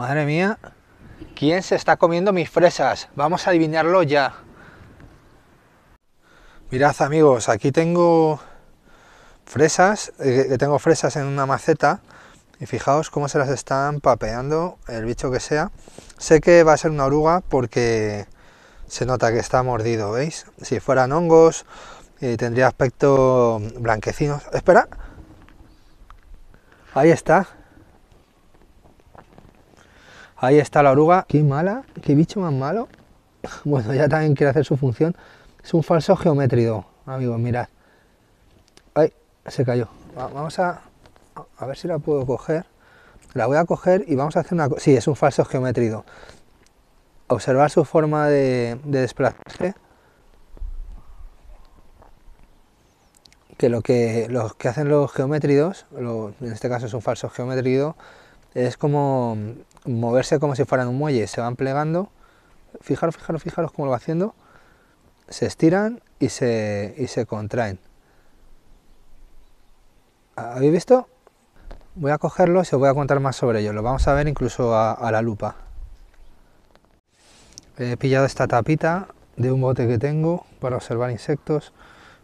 Madre mía, ¿quién se está comiendo mis fresas? Vamos a adivinarlo ya. Mirad amigos, aquí tengo fresas, eh, tengo fresas en una maceta y fijaos cómo se las están papeando el bicho que sea. Sé que va a ser una oruga porque se nota que está mordido, ¿veis? Si fueran hongos eh, tendría aspecto blanquecino. Espera. Ahí está. Ahí está la oruga. Qué mala, qué bicho más malo. Bueno, ya también quiere hacer su función. Es un falso geométrido, amigos, mirad. Ay, se cayó. Vamos a, a ver si la puedo coger. La voy a coger y vamos a hacer una. Sí, es un falso geométrido. Observar su forma de, desplazarse. Que lo que, lo que hacen los geométridos, en este caso es un falso geométrido, es como moverse como si fueran un muelle. Se van plegando. Fijaros, fijaros, fijaros cómo lo va haciendo. Se estiran y se, y se contraen. ¿Habéis visto? Voy a cogerlo y os voy a contar más sobre ello. Lo vamos a ver incluso a, la lupa. He pillado esta tapita de un bote que tengo para observar insectos,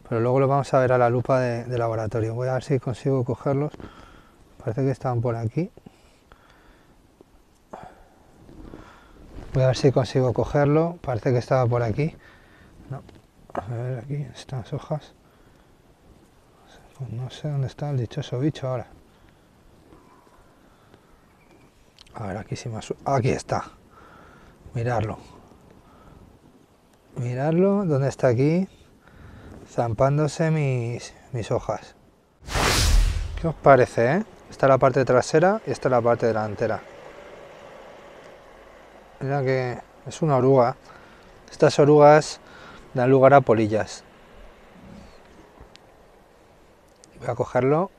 pero luego lo vamos a ver a la lupa de, laboratorio. Voy a ver si consigo cogerlos. Parece que estaban por aquí. Voy a ver si consigo cogerlo. Parece que estaba por aquí. No. A ver, aquí están las hojas. No sé dónde está el dichoso bicho ahora. A ver, aquí sí más... Aquí está. Mirarlo. Mirarlo, ¿dónde está aquí? Zampándose mis, mis hojas. ¿Qué os parece, eh? Esta es la parte trasera y esta es la parte delantera. Mira que es una oruga. Estas orugas dan lugar a polillas. Voy a cogerlo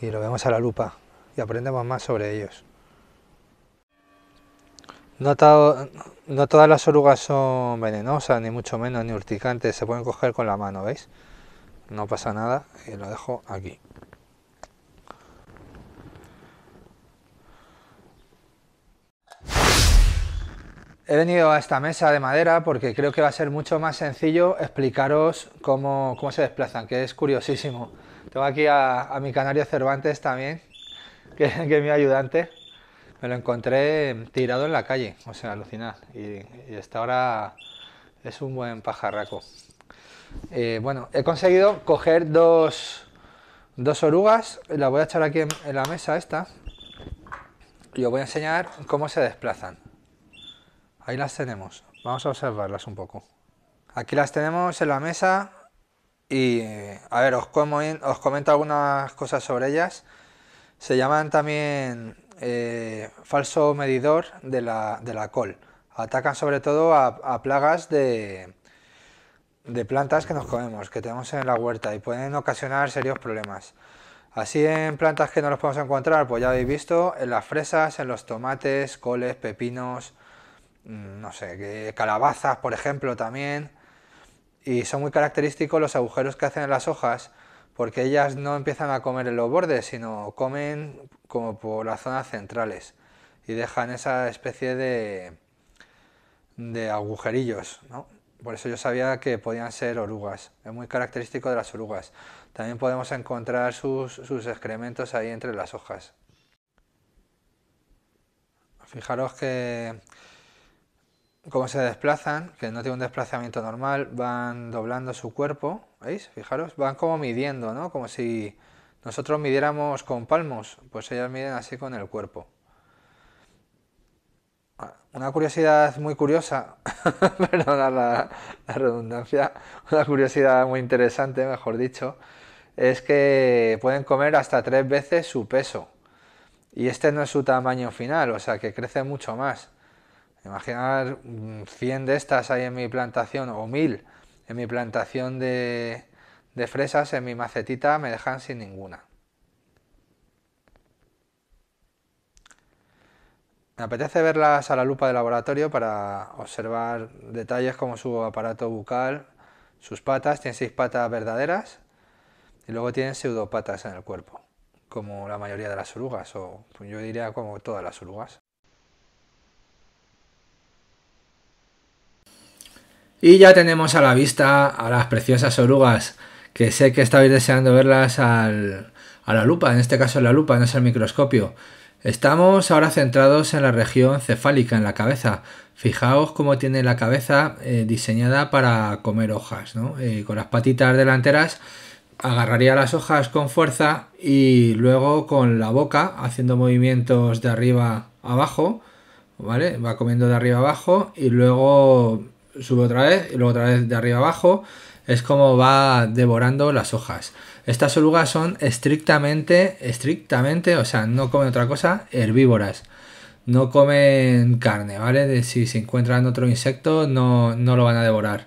y lo vemos a la lupa y aprendemos más sobre ellos. No, no todas las orugas son venenosas, ni mucho menos, ni urticantes, se pueden coger con la mano, ¿veis? No pasa nada y lo dejo aquí. He venido a esta mesa de madera porque creo que va a ser mucho más sencillo explicaros cómo, se desplazan, que es curiosísimo. Tengo aquí a mi canario Cervantes también, que, es mi ayudante, me lo encontré tirado en la calle, o sea, alucinad. Y, y esta ahora es un buen pajarraco. Eh, bueno, he conseguido coger dos, dos orugas, las voy a echar aquí en, la mesa esta, y os voy a enseñar cómo se desplazan. Ahí las tenemos, vamos a observarlas un poco. Aquí las tenemos en la mesa y, a ver, os, os comento algunas cosas sobre ellas. Se llaman también eh, falso medidor de la, col. Atacan sobre todo a, plagas de, de plantas que nos comemos, que tenemos en la huerta y pueden ocasionar serios problemas. Así en plantas que no los podemos encontrar, pues ya habéis visto, en las fresas, en los tomates, coles, pepinos, no sé, calabazas por ejemplo también. Y son muy característicos los agujeros que hacen en las hojas porque ellas no empiezan a comer en los bordes, sino comen como por las zonas centrales y dejan esa especie de, de agujerillos, ¿no? Por eso yo sabía que podían ser orugas, es muy característico de las orugas. También podemos encontrar sus, sus excrementos ahí entre las hojas. Fijaros que cómo se desplazan, que no tiene un desplazamiento normal, van doblando su cuerpo, ¿veis? Fijaros, van como midiendo, ¿no? Como si nosotros midiéramos con palmos, pues ellas miden así con el cuerpo. Una curiosidad muy curiosa, perdona la, la redundancia, una curiosidad muy interesante, mejor dicho, es que pueden comer hasta tres veces su peso. Y este no es su tamaño final, o sea que crece mucho más. Imaginar 100 de estas hay en mi plantación o 1000 en mi plantación de, fresas, en mi macetita me dejan sin ninguna. Me apetece verlas a la lupa de laboratorio para observar detalles como su aparato bucal, sus patas, tienen seis patas verdaderas y luego tienen pseudopatas en el cuerpo. como la mayoría de las orugas, o yo diría como todas las orugas. Y ya tenemos a la vista a las preciosas orugas, que sé que estabais deseando verlas al, a la lupa, en este caso la lupa, no es el microscopio. Estamos ahora centrados en la región cefálica, en la cabeza. Fijaos cómo tiene la cabeza eh, diseñada para comer hojas, ¿no? Eh, con las patitas delanteras agarraría las hojas con fuerza y luego con la boca haciendo movimientos de arriba abajo, ¿vale? Va comiendo de arriba abajo y luego sube otra vez y luego otra vez de arriba abajo. Es como va devorando las hojas. Estas orugas son estrictamente, estrictamente, o sea, no comen otra cosa, herbívoras. No comen carne, ¿vale? De si se encuentran otro insecto, no, no lo van a devorar.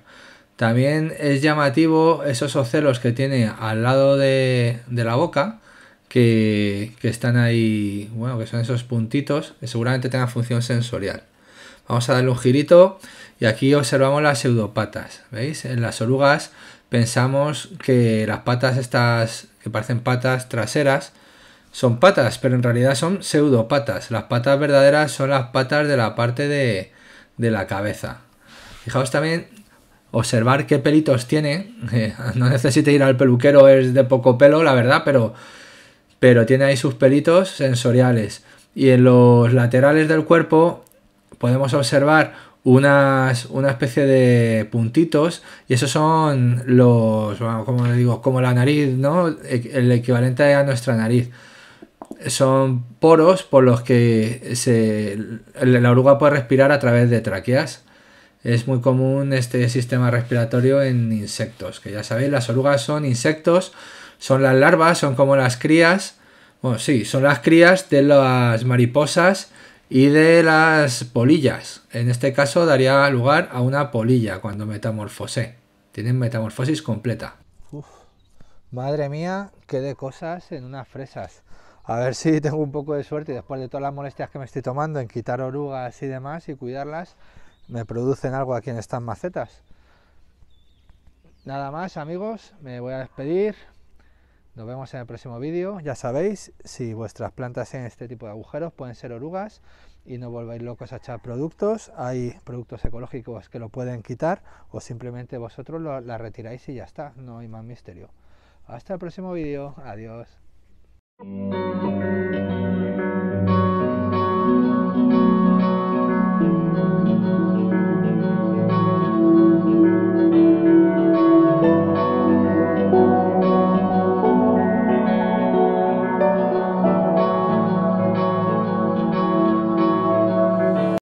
También es llamativo esos ocelos que tiene al lado de, la boca, que, que, están ahí, bueno, que son esos puntitos, seguramente tengan función sensorial. Vamos a darle un girito y aquí observamos las pseudopatas, ¿veis? En las orugas pensamos que las patas estas, que parecen patas traseras, son patas, pero en realidad son pseudopatas. Las patas verdaderas son las patas de la parte de, de la cabeza. Fijaos también observar qué pelitos tiene. no necesita ir al peluquero, es de poco pelo, la verdad, pero, pero tiene ahí sus pelitos sensoriales. Y en los laterales del cuerpo podemos observar unas, una especie de puntitos y esos son los, como digo, como la nariz, ¿no? El equivalente a nuestra nariz. Son poros por los que se, la oruga puede respirar a través de tráqueas. Es muy común este sistema respiratorio en insectos, que ya sabéis, las orugas son insectos, son las larvas, son como las crías, bueno, sí, son las crías de las mariposas y de las polillas. En este caso daría lugar a una polilla cuando metamorfose. Tienen metamorfosis completa. madre mía, qué de cosas en unas fresas. A ver si tengo un poco de suerte y después de todas las molestias que me estoy tomando en quitar orugas y demás y cuidarlas, me producen algo aquí en estas macetas. Nada más amigos, me voy a despedir. Nos vemos en el próximo vídeo. Ya sabéis, si vuestras plantas tienen este tipo de agujeros, pueden ser orugas y no volváis locos a echar productos. Hay productos ecológicos que lo pueden quitar o simplemente vosotros lo, la retiráis y ya está. No hay más misterio. Hasta el próximo vídeo. Adiós.